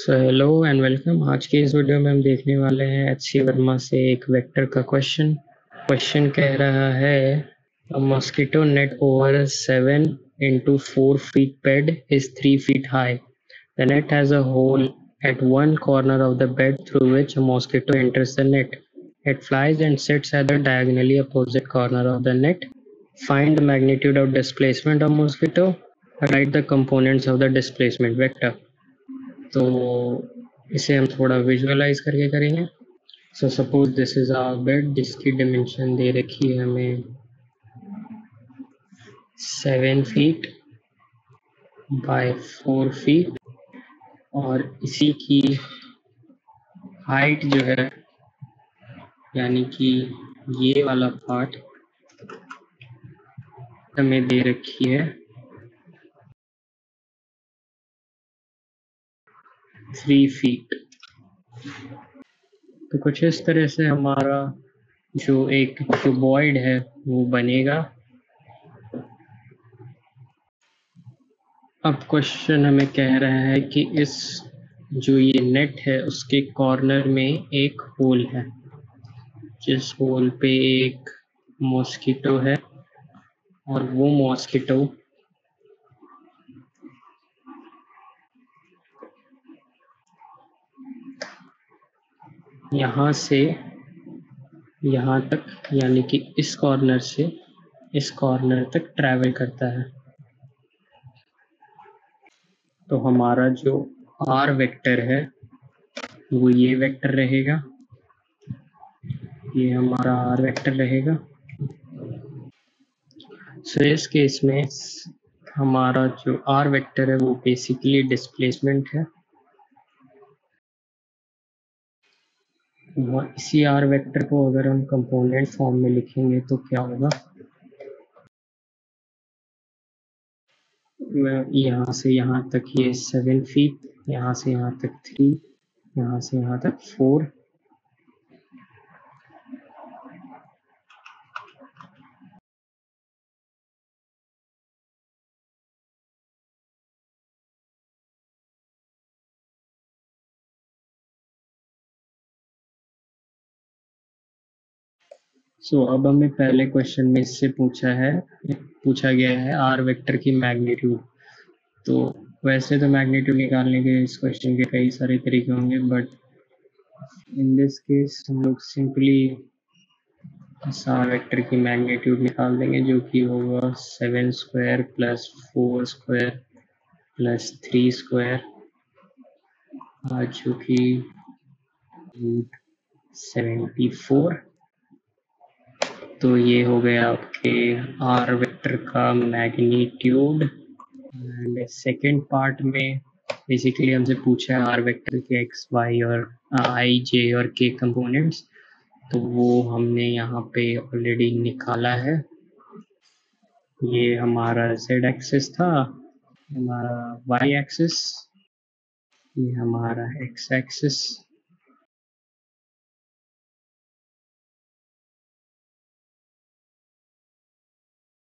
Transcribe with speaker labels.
Speaker 1: So hello and welcome आज के इस वीडियो में हम देखने वाले हैं एच सी वर्मा से एक वेक्टर का क्वेश्चन क्वेश्चन कह रहा है mosquito net over seven into four feet bed is three feet high the net has hole at one corner of the bed through which mosquito enters the net it flies and sets at the diagonally opposite corner of the net find the magnitude of displacement of mosquito write the components of the displacement vector तो इसे हम थोड़ा visualize करके करेंगे। So suppose this is our bed जिसकी dimension दे रखी है हमें seven feet by four feet और इसी की हाइट जो है, यानी कि ये वाला पार्ट हमें दे रखी है। थ्री फीट तो कुछ इस तरह से हमारा जो एक क्यूबॉइड है, वो बनेगा। अब क्वेश्चन हमें कह रहा है कि इस जो ये नेट है, उसके कॉर्नर में एक होल है। जिस होल पे एक मॉस्किटो है और वो मॉस्किटो यहाँ से यहाँ तक यानी कि इस कॉर्नर से इस कॉर्नर तक ट्रैवल करता है। तो हमारा जो आर वेक्टर है वो ये वेक्टर रहेगा। ये हमारा आर वेक्टर रहेगा। सो so, इस केस में हमारा जो आर वेक्टर है वो बेसिकली डिस्प्लेसमेंट है। इसी आर वैक्टर को अगर हम कंपोनेंट फॉर्म में लिखेंगे तो क्या होगा? यहाँ से यहाँ तक ये सेवन फीट यहाँ से यहाँ तक थ्री यहाँ से यहाँ तक फोर सो so, अब हमें पहले क्वेश्चन में इससे पूछा है पूछा गया है आर वेक्टर की मैग्नीट्यूड तो वैसे तो मैग्नीट्यूड निकालने के इस क्वेश्चन के कई सारे तरीके होंगे बट इन दिस केस हम लोग सिंपली इस आर वेक्टर की मैग्नीट्यूड निकाल देंगे जो कि होगा seven square plus four square plus three square जो कि सेवेंटी फोर तो ये हो गया आपके आर वेक्टर का मैग्नीट्यूड। एंड सेकेंड पार्ट में बेसिकली हमसे पूछा है आर वेक्टर के एक्स वाई और आई जे और के कंपोनेंट्स तो वो हमने यहाँ पे ऑलरेडी निकाला है। ये हमारा जेड एक्सिस था, हमारा वाई एक्सिस ये हमारा एक्स एक्सिस